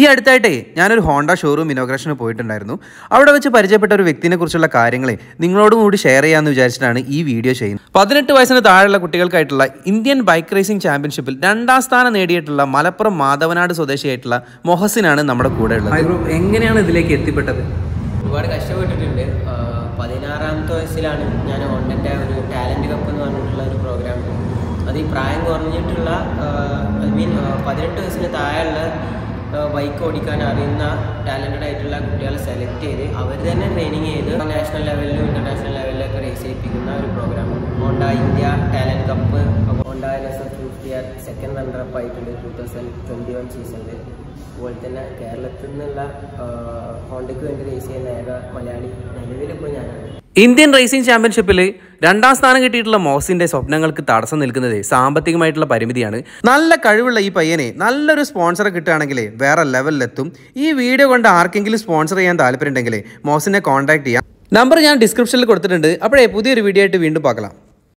ഈ അടുത്തായിട്ടേ ഞാനൊരു Honda showroom ഇനോഗ്രേഷന് പോയിട്ടുണ്ടായിരുന്നു. അവിടെ വെച്ച് പരിചയപ്പെട്ട ഒരു വ്യക്തിനെ കുറിച്ചുള്ള കാര്യങ്ങളെ നിങ്ങളോടും കൂടി ഷെയർ ചെയ്യാമെന്ന് വിചാരിച്ചിട്ടാണ് ഈ വീഡിയോ ചെയ്യുന്നത്. പതിനെട്ട് വയസ്സിന് താഴെയുള്ള കുട്ടികൾക്കായിട്ടുള്ള ഇന്ത്യൻ ബൈക്ക് റേസിംഗ് ചാമ്പ്യൻഷിപ്പിൽ രണ്ടാം സ്ഥാനം നേടിയിട്ടുള്ള മലപ്പുറം മാധവനാട് സ്വദേശിയായിട്ടുള്ള മൊഹസിനാണ് നമ്മുടെ കൂടെ ഉള്ളത്. എങ്ങനെയാണ് ഇതിലേക്ക് എത്തിപ്പെട്ടത്? ഒരുപാട് കഷ്ടപ്പെട്ടിട്ടുണ്ട്. പതിനാറാമത്തെ വയസ്സിലാണ് ഞാൻ ഓണ്ടന്റെ ഒരു ടാലന്റ് കപ്പ് എന്ന് പറഞ്ഞിട്ടുള്ള ഒരു പ്രോഗ്രാം അത് ഈ പ്രായം കുറഞ്ഞിട്ടുള്ള ഐ മീൻ പതിനെട്ട് വയസ്സിന് താഴെയുള്ള ബൈക്ക് ഓടിക്കാൻ അറിയുന്ന ടാലന്റഡ് ആയിട്ടുള്ള കുട്ടികളെ സെലക്ട് ചെയ്ത് അവർ തന്നെ ട്രെയിനിങ് ചെയ്ത് നാഷണൽ ലെവലിലും ഇന്റർനാഷണൽ ലെവലിലൊക്കെ റേസ് ചെയ്യിപ്പിക്കുന്ന ഒരു programme Honda India talent cup Honda F fifty second runner up ആയിട്ടുണ്ട് ടൂ തൗസൻഡ് ട്വന്റി വൺ സീസണിൽ അതുപോലെ തന്നെ കേരളത്തിൽ നിന്നുള്ള ഹോണ്ടയ്ക്ക് വേണ്ടി റേസ് ചെയ്യുന്ന ഏക മലയാളി നിലവിലിപ്പോൾ ഞാനാണ്. ഇന്ത്യൻ റേസിംഗ് ചാമ്പ്യൻഷിപ്പിൽ രണ്ടാം സ്ഥാനം കിട്ടിയിട്ടുള്ള മോസിന്റെ സ്വപ്നങ്ങൾക്ക് തടസ്സം നിൽക്കുന്നത് സാമ്പത്തികമായിട്ടുള്ള പരിമിതിയാണ്. നല്ല കഴിവുള്ള ഈ പയ്യനെ നല്ലൊരു സ്പോൺസറെ കിട്ടുകയാണെങ്കിൽ വേറെ ലെവലിലെത്തും. ഈ വീഡിയോ കൊണ്ട് ആർക്കെങ്കിലും സ്പോൺസർ ചെയ്യാൻ താല്പര്യമുണ്ടെങ്കിൽ മോസിനെ കോൺടാക്ട് ചെയ്യാം. നമ്പർ ഞാൻ ഡിസ്ക്രിപ്ഷനിൽ കൊടുത്തിട്ടുണ്ട്. അപ്പോഴേ പുതിയൊരു വീഡിയോ ആയിട്ട് വീണ്ടും പാക്കലാം.